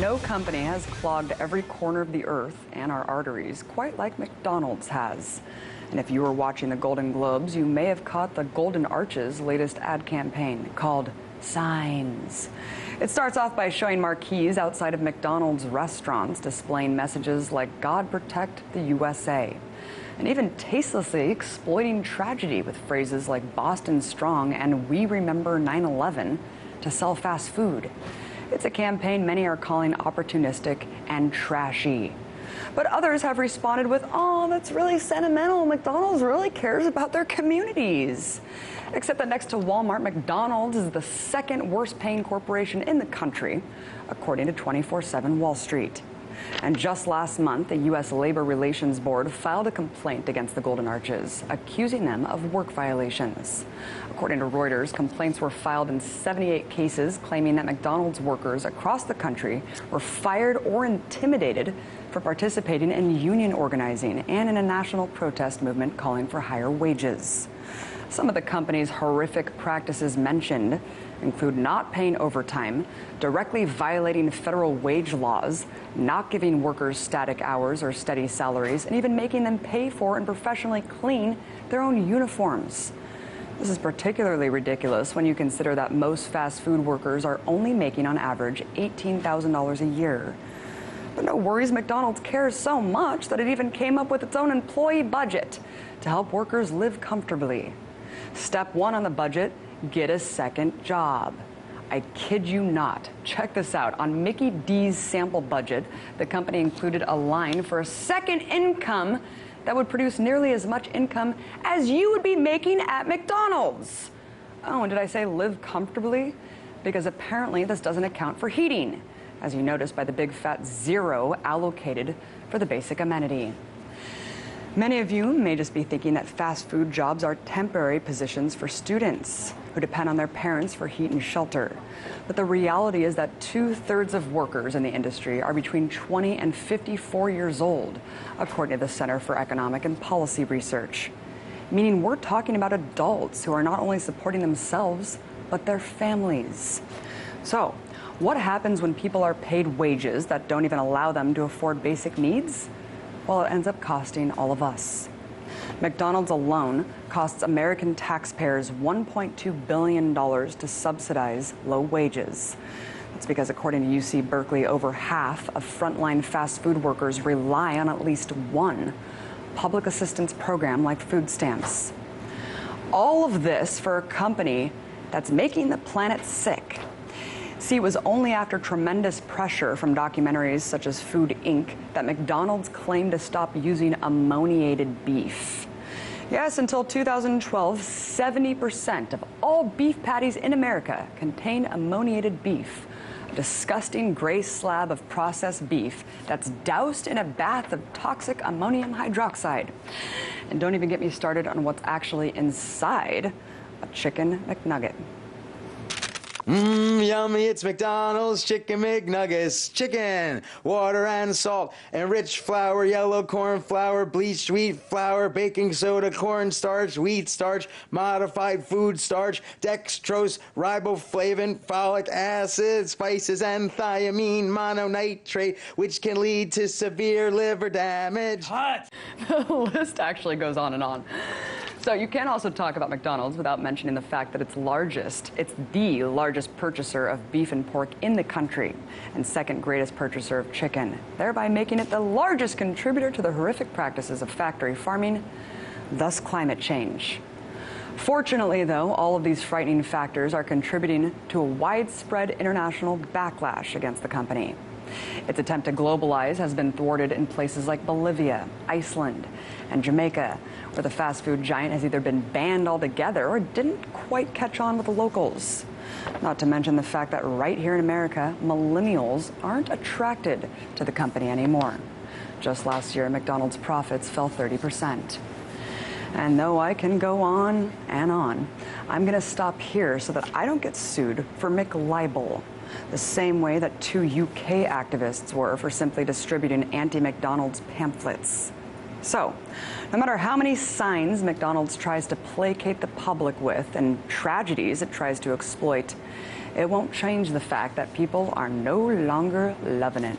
No company has clogged every corner of the earth and our arteries quite like McDonald's has. And if you were watching the Golden Globes, you may have caught the Golden Arches' latest ad campaign called Signs. It starts off by showing marquees outside of McDonald's restaurants displaying messages like God protect the USA. And even tastelessly exploiting tragedy with phrases like Boston Strong and We Remember 9 11 to sell fast food. It's a campaign many are calling opportunistic and trashy. But others have responded with, oh, that's really sentimental. McDonald's really cares about their communities. Except that next to Walmart, McDonald's is the second worst paying corporation in the country, according to 24 7 Wall Street. And just last month, the U.S. Labor Relations Board filed a complaint against the Golden Arches, accusing them of work violations. According to Reuters, complaints were filed in 78 cases claiming that McDonald's workers across the country were fired or intimidated for participating in union organizing and in a national protest movement calling for higher wages. Some of the company's horrific practices mentioned include not paying overtime, directly violating federal wage laws, not giving workers static hours or steady salaries, and even making them pay for and professionally clean their own uniforms. This is particularly ridiculous when you consider that most fast food workers are only making on average $18,000 a year. But no worries, McDonald's cares so much that it even came up with its own employee budget to help workers live comfortably. Step one on the budget get a second job. I kid you not. Check this out. On Mickey D's sample budget, the company included a line for a second income that would produce nearly as much income as you would be making at McDonald's. Oh, and did I say live comfortably? Because apparently this doesn't account for heating, as you notice by the big fat zero allocated for the basic amenity. Many of you may just be thinking that fast food jobs are temporary positions for students who depend on their parents for heat and shelter. But the reality is that two thirds of workers in the industry are between 20 and 54 years old, according to the Center for Economic and Policy Research. Meaning we're talking about adults who are not only supporting themselves, but their families. So, what happens when people are paid wages that don't even allow them to afford basic needs? Well, it ends up costing all of us. McDonald's alone costs American taxpayers $1.2 billion to subsidize low wages. That's because, according to UC Berkeley, over half of frontline fast food workers rely on at least one public assistance program like food stamps. All of this for a company that's making the planet sick. See, it was only after tremendous pressure from documentaries such as Food Inc. that McDonald's claimed to stop using ammoniated beef. Yes, until 2012, 70% of all beef patties in America contain ammoniated beef, a disgusting gray slab of processed beef that's doused in a bath of toxic ammonium hydroxide. And don't even get me started on what's actually inside a chicken McNugget. Mmm, yummy, it's McDonald's Chicken McNuggets. Chicken, water and salt, enriched flour, yellow corn flour, bleached wheat flour, baking soda, corn starch, wheat starch, modified food starch, dextrose, riboflavin, folic acid, spices, and thiamine mononitrate, which can lead to severe liver damage. Hot! the list actually goes on and on. So you can't also talk about McDonald's without mentioning the fact that it's largest, it's the largest purchaser of beef and pork in the country and second greatest purchaser of chicken, thereby making it the largest contributor to the horrific practices of factory farming, thus climate change. Fortunately, though, all of these frightening factors are contributing to a widespread international backlash against the company. Its attempt to globalize has been thwarted in places like Bolivia, Iceland, and Jamaica, where the fast food giant has either been banned altogether or didn't quite catch on with the locals. Not to mention the fact that right here in America, millennials aren't attracted to the company anymore. Just last year, McDonald's profits fell 30%. And though I can go on and on, I'm going to stop here so that I don't get sued for McLibel, the same way that two UK activists were for simply distributing anti McDonald's pamphlets. So, no matter how many signs McDonald's tries to placate the public with and tragedies it tries to exploit, it won't change the fact that people are no longer loving it.